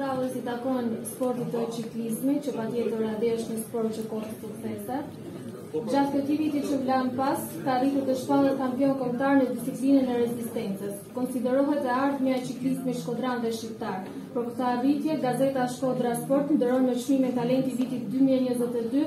Rallës i takon sportit të çiklizmit, që patjetër atje është një sport që kohët e fundit. Gjatë këtij viti që po lëmë pas, ka arritur të shpallet kampion kombëtar në disiplinën e rezistencës. Konsiderohet e ardhmja e çiklizmit shkodran dhe shqiptar. Për këtë arritje, gazeta Shkodra Sport e nderon me çmimin Talenti i vitit 2022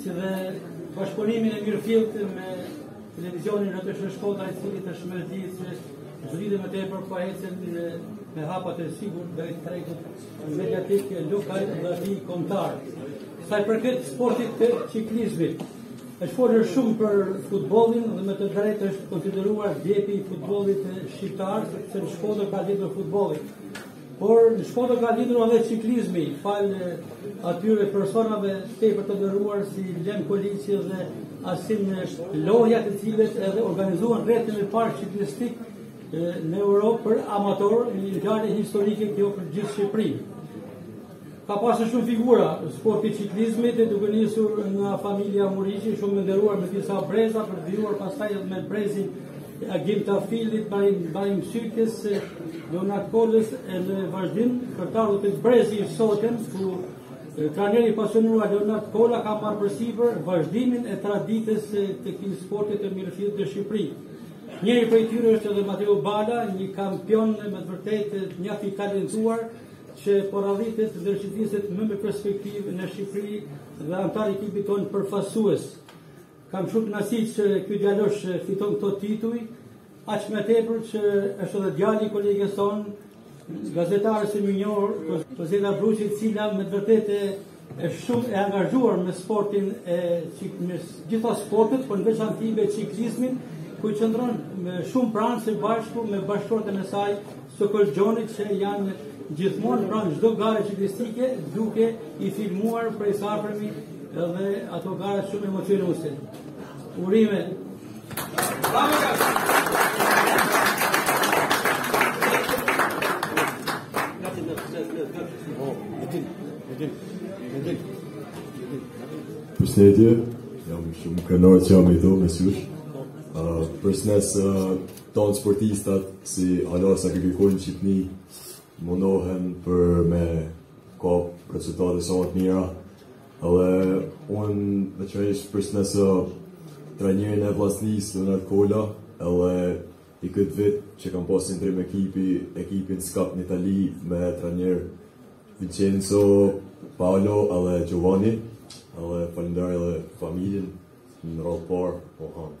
si dhe bashkëpunimin e mirëfilltë me televizionin RTSH Shkodra i cili të shumë di se gjithnjë e më tepër po ecën me hapa të sigurt drejt tregut mediatik lokal dhe atij kombëtar. Sa i përket sportit të çiklizmit, është folur shumë për futbollin dhe me të drejt është konsideruar djepi i futbollit shqiptar, se në Shkodër ka lindur futbolli. Por në Shkodër ka lindur edhe ciklizmi, falë atyre personave tepër të nderuar si Lin Kolici dhe Asim Lohja të cilët edhe organizuan rrethin e parë ciklistik në Europë për amatorë, një ngjarje historike kjo për gjithë Shqipërinë. Ka pasur shumë figura sporti çiklizmit duke nisur nga familja Muriqi, shumë e nderuar me disa breza për të vijuar pastaj edhe me brezin e Agim Tafilit, Barim, Barim Sykes, Leonard Kolës e në vazhdim për të ardhur te brezi i sotëm, ku trajneri i pasionuar Leonard Kola ka marrë përsipër vazhdimin e traditës të këtij sporti të mirëfilltë në Shqipëri. Njëri prej tyre është edhe Mateo Bala, një kampion me të vërtetë mjaft i talentuar, që po radhitet ndër çiklistët më me perspektivë në Shqipëri dhe anëtar i ekipit tonë përfaqësues. Kam shumë kënaqësi që ky djalosh fiton këto tituj, aq më tepër që është edhe djali i kolegës sonë, gazetarës së mirënjohur, Kozeta Bruçi, e cila me të vërtetë Është shumë e angazhuar me sportin, me gjitha sportet, por në veçanti me çiklizmin, ku qëndron shumë pranë së bashku me bashkëshortin e saj, Sokol Gjonit, që janë gjithmonë pranë çdo gare çiklistike, duke i filmuar prej së afërmi edhe ato gara shumë emocionuese. Urime Përshëndetje, jam shumë kënaqur që jam këtu mes jush. Ë uh, përshëndes uh, tan sportistat si ata sakrifikojnë që të mundohen për me kap rezultate sa ma të mira. Edhe unë veçanërisht përshëndes trajnerin e Vllaznisë, Leonard Kola, edhe i këtë vit që kam pas ndrrim ekipi, ekipin Skap në Itali me trajner Vincenzo, Paolo edhe Giovanni, edhe falenderoj edhe familjen në radhë të parë, po hanë.